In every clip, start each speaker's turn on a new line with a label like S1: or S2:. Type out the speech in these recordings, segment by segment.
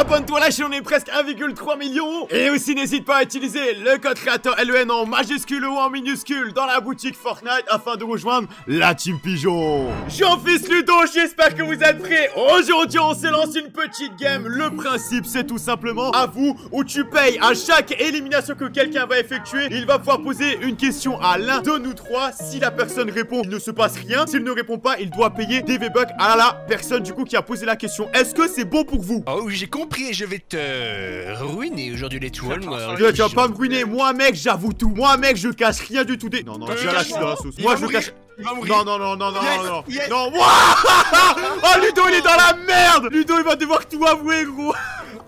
S1: Abonne-toi à la chaîne, on est presque 1,3 million. Et aussi n'hésite pas à utiliser le code créateur LEN en majuscule ou en minuscule dans la boutique Fortnite afin de rejoindre la Team Pigeon. Jean-Fils Ludo, j'espère que vous êtes prêts. Aujourd'hui on se lance une petite game. Le principe c'est tout simplement à vous où tu payes. À chaque élimination que quelqu'un va effectuer Il va pouvoir poser une question à l'un de nous trois. Si la personne répond, il ne se passe rien. S'il ne répond pas, il doit payer des V-Bucks à la personne du coup qui a posé la question. Est-ce que c'est bon pour vous?
S2: Oh oui, j'ai compris, je vais te ruiner aujourd'hui l'étoile, moi.
S1: Tu tu vas pas me ruiner, moi mec j'avoue tout. Moi mec je cache rien du tout. Des... Non non,
S2: Euh,
S1: je suis dans la sauce. Moi je cache... Non non non non non
S2: Yes,
S1: non non.
S2: yes.
S1: Non Oh Ludo il est dans la merde. Ludo il va devoir tout avouer gros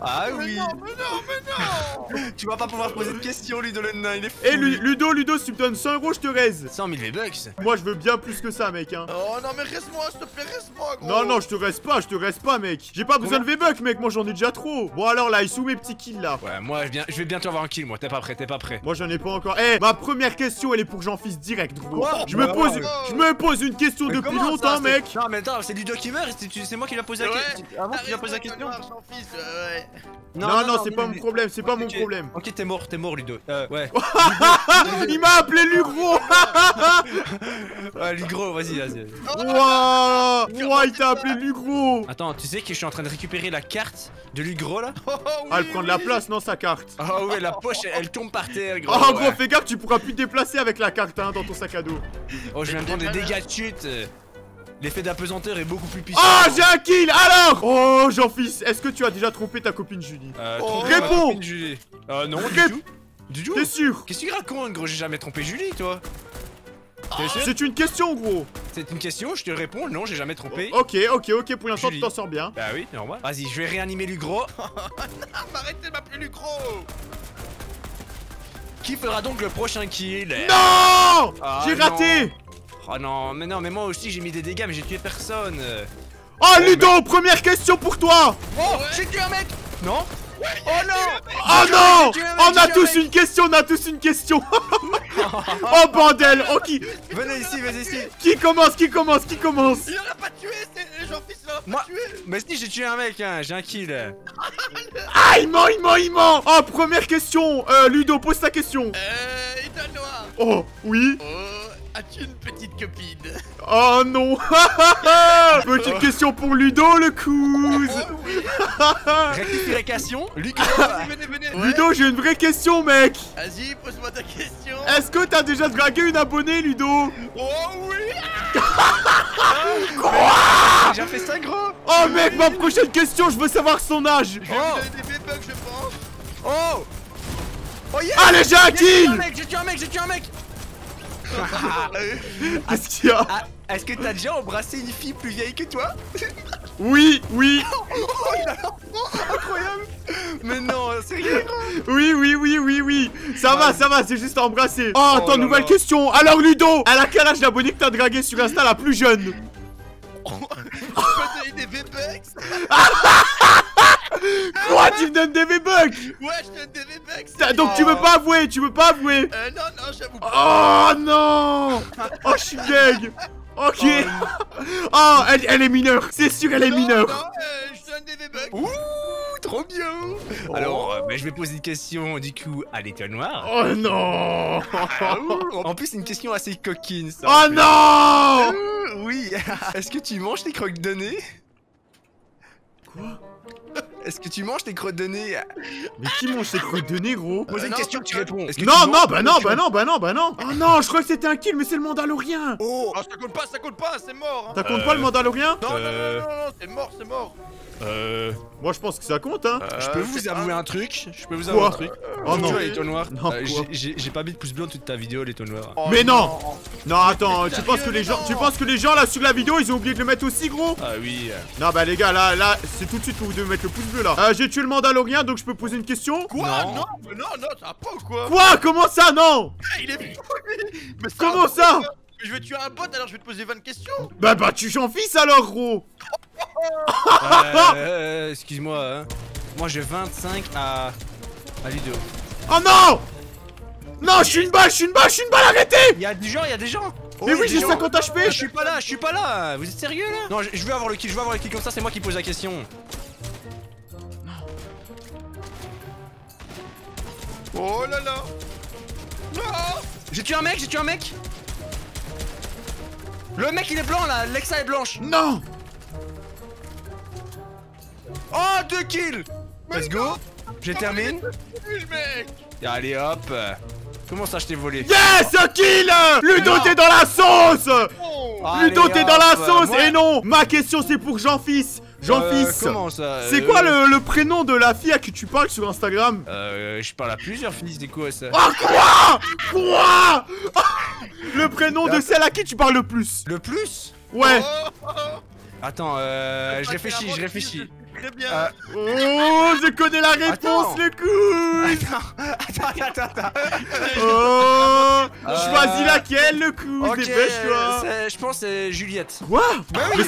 S2: Ah oui. Tu vas pas pouvoir poser de questions, lui, de le nain, il est fou.
S1: Eh Lu- Ludo Ludo si tu me donnes 100 euros je te raise
S2: 100 000 V-Bucks.
S1: Moi je veux bien plus que ça mec hein
S3: Oh non mais reste-moi s'il te plaît reste-moi gros
S1: Non non je te reste pas je te reste pas mec J'ai pas besoin de V-Bucks mec moi j'en ai déjà trop Bon alors là ils sont mes petits kills là?
S2: Ouais, moi, je, viens, je vais bientôt avoir un kill, moi. T'es pas prêt, t'es pas prêt.
S1: Moi j'en ai pas encore. Eh, ma première question elle est pour Jean-Fils direct gros. Je me pose je me pose une question
S2: Mais
S1: depuis
S2: ça,
S1: longtemps mec.
S2: Non, mais attends, c'est Ludo qui meurt, c'est moi qui lui ai posé la question. Ah bon, tu lui as posé la question
S3: ouais.
S1: Non non, c'est pas mon problème, c'est pas mon
S2: Ok.
S1: problème.
S2: Ok, t'es mort, t'es mort, Ludo. Euh, ouais.
S1: Il m'a appelé.
S2: Ouais, lui, gros, vas-y, vas-y. vas-y.
S1: Ouah Ouah il t'a appelé lui gros.
S2: Attends, tu sais que je suis en train de récupérer la carte de lui, gros, là
S3: Oh, oui,
S1: Ah elle prend de la place non sa carte.
S2: Ah ouais, la poche, elle, elle tombe par terre, gros.
S1: Oh gros
S2: ouais.
S1: fais gaffe tu pourras plus te déplacer avec la carte hein, dans ton sac à dos.
S2: Oh, je viens de prendre des
S3: Des
S2: dégâts de chute. L'effet d'apesanteur est beaucoup plus puissant.
S1: Ah j'ai un kill alors Oh Jean-Fils est-ce que tu as déjà trompé ta copine Julie?
S2: Euh,
S3: Oh.
S1: Réponds.
S2: copine Julie. Euh, non, du
S1: Rép-
S2: tout. Du tout.
S1: T'es sûr?
S2: Qu'est-ce que tu racontes, gros? J'ai jamais trompé Julie, toi.
S1: C'est une question gros.
S2: C'est une question, je te réponds. Non, j'ai jamais trompé.
S1: Ok ok ok pour l'instant tu t'en sors bien.
S2: Bah oui, normal. Vas-y, je vais réanimer lui, gros.
S3: Arrêtez de m'appeler Lucro
S2: Qui fera donc le prochain kill?
S1: Non
S2: Ah,
S1: J'ai
S2: non.
S1: raté
S2: Oh non, mais non, mais moi aussi j'ai mis des dégâts, mais j'ai tué personne.
S1: Oh Ludo première question pour toi.
S2: Oh, j'ai tué un mec. Non. Oh non.
S1: Oh non.
S2: mec,
S1: On a
S2: un
S1: tous une question, on a tous une question. Oh bordel. Oh qui,
S2: Venez ici, venez ici.
S1: qui commence, qui commence, qui commence
S3: Il en a pas tué, c'est Jean-Fils pas
S2: Moi-
S3: tué.
S2: Mais si, j'ai tué un mec, hein, j'ai un kill.
S1: Ah il ment, il ment, il ment. Oh première question. Euh, Ludo, pose ta question.
S3: Euh, étoile noire
S1: Oh, oui.
S3: Oh, as-tu une petite copine?
S1: Oh non! Petite question pour Ludo, le couze
S3: Oh
S2: Rectification?
S3: Venez, venez, venez
S1: Ludo, j'ai une vraie question, mec!
S3: Vas-y, pose-moi ta question.
S1: Est-ce que t'as déjà dragué une abonnée, Ludo?
S3: Oh oui.
S2: J'ai déjà fait ça, gros.
S1: Oh mec, ma prochaine question, je veux savoir son âge.
S3: Je vais
S2: Oh.
S3: vous donner des V-Bucks, je pense.
S2: Oh. Oh yeah.
S1: Allez, j'ai un
S2: J'ai tué un
S1: kill
S2: mec, j'ai tué un mec, j'ai tué un mec
S1: Qu'est-ce qu'il y a
S2: Ah, est-ce que t'as déjà embrassé une fille plus vieille que toi?
S1: Oui, oui,
S2: Incroyable. Mais non, sérieux gros
S1: oui, oui, oui, oui, oui. Ça va, ça va, c'est juste à embrasser Oh, attends, nouvelle question. Alors Ludo, à quel âge d'abonné que t'as dragué sur Insta la plus jeune? Quoi, tu me donnes des V-Bucks
S3: Ouais, je te donne des V-Bucks
S1: T'as- Donc tu veux pas avouer, tu veux pas avouer
S3: Euh, non, non, j'avoue pas.
S1: Oh non Oh, je suis deg. Ok. Oh, elle, elle est mineure C'est sûr, elle est
S3: Non,
S1: mineure.
S3: Non, euh, je te donne des V-Bucks
S2: Ouh, trop bien. Alors, euh, bah, je vais poser une question du coup à l'étoile noire.
S1: Oh non.
S2: Ah, ouh, en plus, c'est une question assez coquine ça.
S1: Oh non.
S2: Oui. Est-ce que tu manges tes croques de nez?
S1: Quoi?
S2: Est-ce que tu manges tes crottes de nez?
S1: Mais qui mange ses crottes de nez, gros?
S2: Pose une
S3: non,
S2: question,
S3: non,
S2: tu réponds.
S1: Non, non, bah non, bah non, bah non, bah non Oh non, je crois que c'était un kill, mais c'est le Mandalorien
S2: Oh
S3: Oh, ça compte pas, ça compte pas, c'est mort hein.
S1: Ça compte
S2: Euh.
S1: pas le Mandalorien
S3: Non, non,
S2: Euh.
S3: non, non, non, c'est mort, c'est mort
S2: Euh...
S1: Moi, je pense que ça compte, hein.
S2: Je
S3: Euh,
S2: peux vous
S3: sais
S2: avouer
S3: pas.
S2: un truc Je peux vous
S1: Quoi
S2: avouer un truc.
S1: Oh
S2: Tu
S1: non
S2: l'étoile noire
S1: Non,
S2: euh, j'ai- pas mis de pouce bleu toute ta vidéo, l'étoile noire.
S3: Oh,
S1: Mais non. Non, attends, tu penses que les gens, tu penses que les gens là sur la vidéo, ils ont oublié de le mettre aussi, gros?
S2: Ah oui. euh,
S1: Non, bah les gars, là, là, c'est tout de suite que vous devez mettre le pouce bleu là. Euh, j'ai tué le Mandalorien, donc je peux poser une question?
S3: Quoi?
S2: Non.
S3: Non, non, va pas ou quoi?
S1: Quoi? Comment ça, non?
S3: Ah, Il est. Mais ça
S1: Comment ça?
S3: Je vais tuer un bot alors je vais te poser 20 questions.
S1: Bah, bah, tu j'en fils alors, gros
S2: euh, euh, Excuse-moi. Hein. Moi j'ai 25 à. à Ludo.
S1: Oh non Non, je suis une balle, je suis une balle, je suis une balle, arrêtez
S2: Il y a des gens, il y a des gens
S1: Mais oui, j'ai
S2: des gens.
S1: 50 HP
S2: Je suis pas là, je suis pas là Vous êtes sérieux là? Non, je, je veux avoir le kill, je veux avoir le kill comme ça, c'est moi qui pose la question.
S3: Oh là là Non
S2: J'ai tué un mec, j'ai tué un mec Le mec il est blanc là, Lexa est blanche
S1: Non
S2: Oh, deux kills. Let's go. Je termine. Allez hop. Comment ça je t'ai volé
S1: Yes un kill. Ludo t'es dans la sauce.
S3: Oh.
S1: Ludo t'es dans la sauce. Et non Ma question c'est pour Jean-Fils Jean-Fils
S2: Euh, Comment ça
S1: C'est
S2: Euh,
S1: quoi le, le prénom de la fille à qui tu parles sur Instagram
S2: Euh, je parle à plusieurs quoi ça.
S1: Oh quoi? Quoi? Le prénom de celle à qui tu parles le plus.
S2: Le plus?
S1: Ouais.
S3: Oh.
S2: Attends, euh, je réfléchis, je réfléchis.
S3: Très bien
S2: Euh,
S1: Oh je connais la réponse
S2: Attends.
S1: le couille
S2: Attends, attends, attends, attends.
S1: Oh
S2: Euh,
S1: Choisis laquelle le Dépêche-toi
S2: c'est- je pense que c'est Juliette.
S1: Quoi
S2: Bah
S1: Mais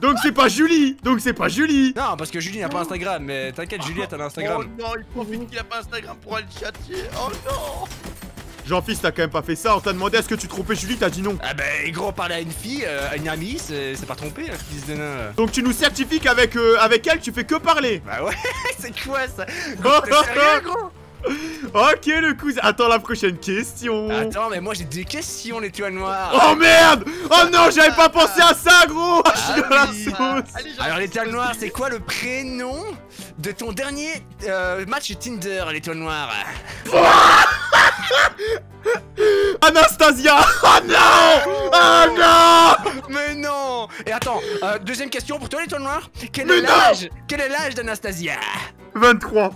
S1: Donc c'est pas Julie Donc c'est pas Julie
S2: Non, parce que Julie n'a pas Instagram, mais t'inquiète, Juliette elle a
S3: Oh
S2: Instagram.
S3: non, il profite qu'il a pas Instagram pour aller le châtier Oh non
S1: Jean-Fils t'as quand même pas fait ça On t'a demandé est-ce que tu trompais Julie T'as dit non
S2: Ah bah, gros, parler à une fille, euh, à une amie, c'est pas trompé, la fils de nain. là.
S1: Donc tu nous certifies qu'avec euh, avec elle tu fais que parler
S2: Bah ouais, c'est quoi ça? T'es sérieux, gros?
S1: Ok le cousin. Attends la prochaine question.
S2: Attends, mais moi j'ai des questions, les toiles noires.
S1: Oh merde. Oh non j'avais pas pensé à ça gros. Je suis dans la
S2: oui.
S1: sauce.
S3: Allez, Jean-
S2: Alors l'étoile noire, c'est quoi le prénom de ton dernier euh, match Tinder, l'étoile noire
S1: Anastasia. Oh non. Oh non.
S2: Mais non. Et attends, euh, deuxième question pour toi l'étoile noire. Quel
S1: Mais
S2: est
S1: non.
S2: l'âge Quel est l'âge d'Anastasia?
S1: 23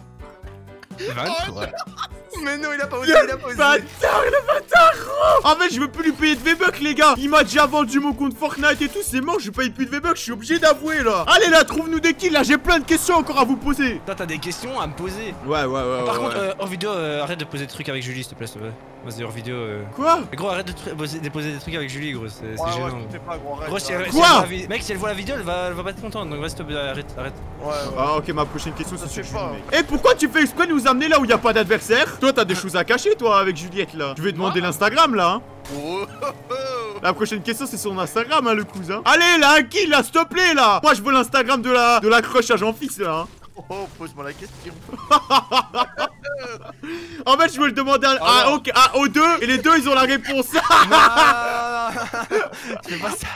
S2: 23 Mais non, il a pas osé, il a pas osé.
S1: Bâtard, le bâtard gros En fait, je veux plus lui payer de V-Bucks, les gars Il m'a déjà vendu mon compte Fortnite et tout, c'est mort, je paye plus de V-Bucks, je suis obligé d'avouer, là Allez, là, trouve-nous des kills, là, j'ai plein de questions encore à vous poser
S2: Toi, t'as des questions à me poser.
S1: Ouais, ouais, ouais,
S2: Par contre, euh, hors vidéo, euh, arrête de poser des trucs avec Julie, s'il te plaît, s'il te plaît. Vas-y, hors vidéo. euh.
S1: Quoi
S2: Mais Gros, arrête de, poser- de poser des trucs avec Julie, gros, c'est
S3: Ouais, ouais,
S2: gênant.
S3: pas, gros, arrête,
S2: Gros, si elle,
S3: arrête.
S2: si elle
S1: Quoi
S2: voit la vi- Mec, si elle voit la vidéo, elle va, elle va pas être contente, donc vas-y, s'il te plaît, arrête, arrête.
S3: Ouais, ouais.
S1: Ah, ok, ma prochaine question, c'est. Et pourquoi tu fais exprès de nous amener là où il y a pas d'adversaire? Toi, t'as des choses à cacher, toi, avec Juliette, là Je vais demander l'Instagram, là, hein
S3: Oh.
S1: La prochaine question c'est son Instagram hein le cousin Allez là kill là s'il te plaît là Moi je veux l'Instagram de la de la crush à Jean-Fils là hein.
S3: Oh, pose-moi la question.
S1: En fait je veux le demander à, à-
S2: Alors.
S1: ok, à- aux deux et les deux ils ont la réponse
S2: tu fais pas ça.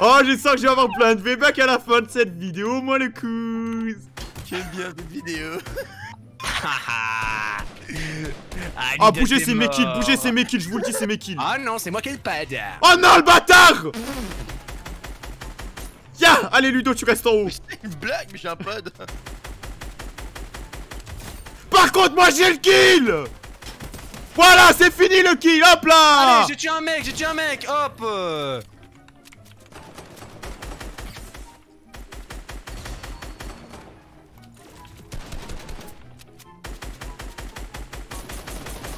S1: Oh je sens que je vais avoir plein de V-Bucks à la fin de cette vidéo moi le cousin
S3: J'aime bien cette vidéo.
S2: Ah,
S1: Ah
S2: Lidl,
S1: bougez c'est mes kills, bougez c'est mes kills, je vous le dis c'est mes kills.
S2: Ah non, c'est moi qui ai le pad.
S1: Oh non le bâtard! Ya! Allez Ludo tu restes en haut.
S3: C'est une blague, mais j'ai un pod.
S1: Par contre moi j'ai le kill! Voilà c'est fini le kill hop là!
S2: Allez, j'ai tué un mec, j'ai tué un mec, hop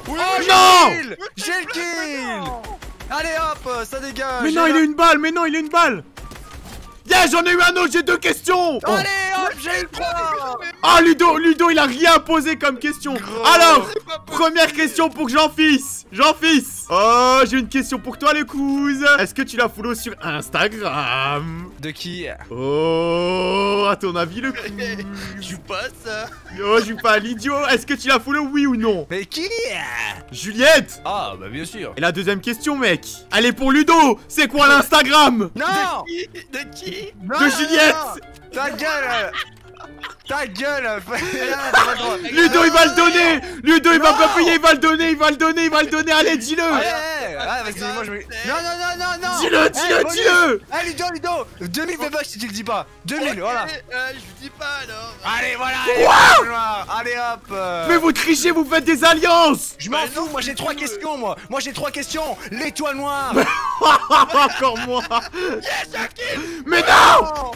S3: Oui,
S2: Oh, j'ai
S1: non
S2: le kill. J'ai le kill. Allez hop, ça dégage.
S1: Mais non il a une balle, mais non il a une balle. Yeah j'en ai eu un autre, j'ai deux questions. Oh.
S2: Allez hop, j'ai le trois
S1: Ah Ludo, Ludo il a rien posé comme question. Alors, première question pour Jean-Fils Jean-Fils Oh j'ai une question pour toi le cousin. Est-ce que tu l'as follow sur Instagram?
S2: De qui?
S1: Oh à ton avis le coup
S3: Je joue pas ça.
S1: Oh je joue pas l'idiot. Est-ce que tu l'as follow oui ou non?
S2: Mais qui?
S1: Juliette.
S2: Ah bah bien sûr.
S1: Et la deuxième question mec. Elle est pour Ludo. C'est quoi l'Instagram?
S2: Non!
S3: Qui? De qui?
S2: Non,
S1: De Juliette.
S2: Non. Ta gueule Ta gueule.
S1: Ludo il va le donner. Ludo il va pas payer, il va le donner, il va le donner, il va le donner, allez dis-le.
S2: Allez Ah vas-y, moi je vais... Non, non, non, non, non.
S1: Dis-le, dis-le, dis-le.
S2: Eh Ludo, Ludo. 2000 V-Bucks si tu le dis pas. 2000, voilà.
S3: Je dis pas alors.
S2: Allez, voilà allez, hop euh.
S1: Mais vous trichez, vous faites des alliances.
S2: Je m'en fous,
S3: non,
S2: moi j'ai trois questions, moi. Moi j'ai trois questions. L'étoile noire.
S1: Encore moi Mais non.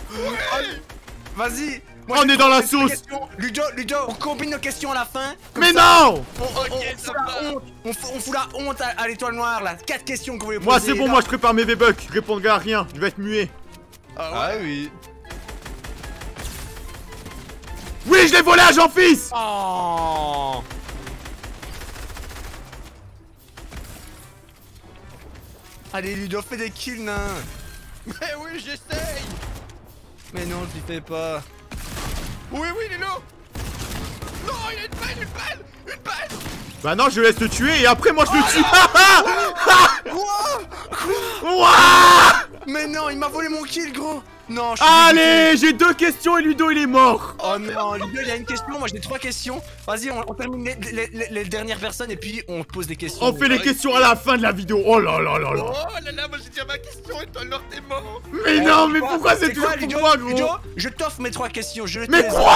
S2: Vas-y Moi,
S1: On est dans la sauce.
S2: Ludo, Ludo, on combine nos questions à la fin comme
S1: Mais
S2: ça,
S1: non
S2: on,
S3: ça
S2: fout la
S3: va.
S2: honte, on, fout, on fout la honte à, à l'étoile noire là Quatre questions que vous voulez
S1: Moi
S2: poser,
S1: c'est bon,
S2: là.
S1: moi je prépare mes V-Bucks, je répondrai à rien, je vais être muet.
S3: Ah
S2: Ah
S3: ouais.
S2: oui
S1: Oui, je l'ai volé à Jean-Fils
S2: Oh Allez Ludo, fais des kills nain
S3: Mais oui, j'essaye.
S2: Mais non, je lui fais pas.
S3: Oui, oui, il est là. Non, il a une balle, une balle Une balle
S1: Bah non, je laisse te tuer et après moi je le tue.
S2: Quoi.
S1: Ouah.
S2: Mais non, il m'a volé mon kill, gros Non, je suis
S1: Allez, j'ai deux questions et Ludo il est mort.
S2: Oh non, Ludo, il y a une question, moi j'ai trois questions. Vas-y, on, on termine les, les- les- les dernières personnes et puis on pose des questions.
S1: On fait les questions à la fin de la vidéo. Oh là là là là.
S3: Oh là là, moi j'ai déjà ma question et toi, alors t'es mort
S1: Mais non, mais pourquoi c'est toujours pour moi, gros
S2: Ludo, je t'offre mes trois questions, je te
S1: Mais quoi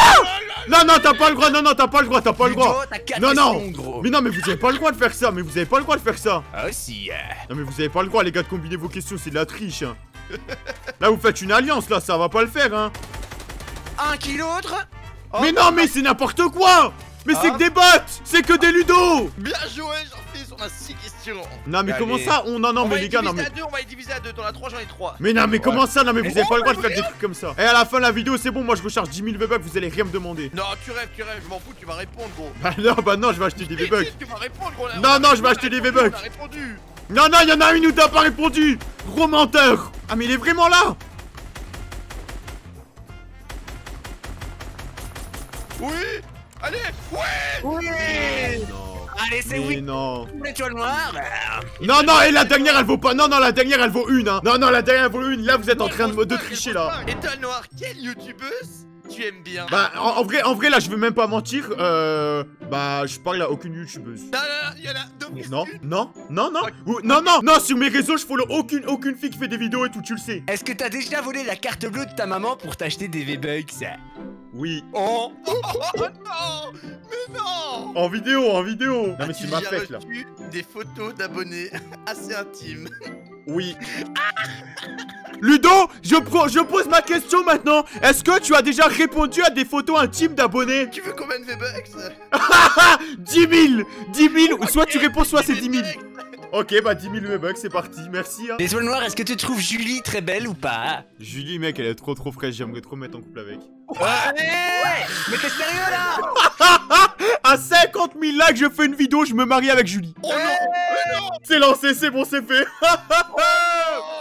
S1: Non, non, t'as pas le droit, non, non, t'as pas le droit, t'as pas le droit. Non, non.
S2: questions, gros.
S1: Mais non, mais vous avez pas le droit de faire ça, mais vous avez pas le droit de faire ça.
S2: Ah aussi, euh.
S1: Non, mais vous avez pas le droit, les gars, de combiner vos questions, c'est de la triche, hein. Là, vous faites une alliance, là, ça va pas le faire, hein.
S2: Un qui l'autre Oh,
S1: Mais non, mais c'est n'importe quoi Mais c'est
S2: Ah.
S1: que des bots C'est que des ludos
S3: Bien joué, j'en fais, on a 6 questions
S1: Non, mais
S2: Allez.
S1: comment ça On, non, non,
S3: On
S1: mais les gars, non,
S3: diviser
S1: mais...
S3: à deux, on va y diviser à deux, t'en as 3, j'en ai 3
S1: Mais non, mais comment ça Non, mais vous avez pas le droit de faire des trucs comme ça. Et à la fin de la vidéo, c'est bon, moi je recharge 10 000 V-Bucks, vous allez rien me demander.
S3: Non, tu rêves, tu rêves, je m'en fous, tu vas répondre, gros
S1: Bah non, bah non, je vais acheter des V-Bucks.
S3: si, Tu vas répondre, gros là,
S1: Non, non, je vais acheter des V-Bucks. Non, non, il y en a une où t'as pas répondu Gros menteur Ah, mais il est vraiment là
S3: Oui Allez Ouais
S2: Oui
S1: Non.
S2: Allez, c'est oui
S1: non.
S2: L'étoile noire
S1: Non, non, et la dernière elle vaut pas. Non, non, la dernière elle vaut une, hein. Non, non, la dernière elle vaut une. Là, vous êtes en train de, de tricher là.
S3: Étoile noire, quelle youtubeuse tu aimes bien
S1: Bah, en, en vrai, en vrai, là, je veux même pas mentir. Euh. Bah, je parle à aucune youtubeuse.
S3: Non, non, non, il y en a d'office
S1: Non, non, non, non, Ou- non, non, non, sur mes réseaux, je follow aucune, aucune fille qui fait des vidéos et tout, tu le sais.
S2: Est-ce que t'as déjà volé la carte bleue de ta maman pour t'acheter des V-Bucks?
S1: Oui.
S3: Oh Oh non Mais non
S1: En vidéo, en vidéo. Non, mais
S3: As-tu
S1: c'est ma
S3: déjà
S1: fête là.
S3: reçu des photos d'abonnés assez intimes
S1: Oui. Ludo, je, pro- je pose ma question maintenant. Est-ce que tu as déjà répondu à des photos intimes d'abonnés?
S3: Tu veux combien de V-Bucks
S1: Ah 10 000 10 000 ou Soit tu réponds, soit c'est 10 000. Ok, bah 10 000 V-Bucks, c'est parti, merci. Hein.
S2: L'étoile noire, est-ce que tu trouves Julie très belle ou pas?
S1: Julie, mec, elle est trop trop fraîche, j'aimerais trop me mettre en couple avec.
S2: Ouais Mais t'es sérieux là?
S1: À 50 000 likes, je fais une vidéo, je me marie avec Julie.
S3: Oh non non
S1: C'est lancé, c'est bon, c'est fait.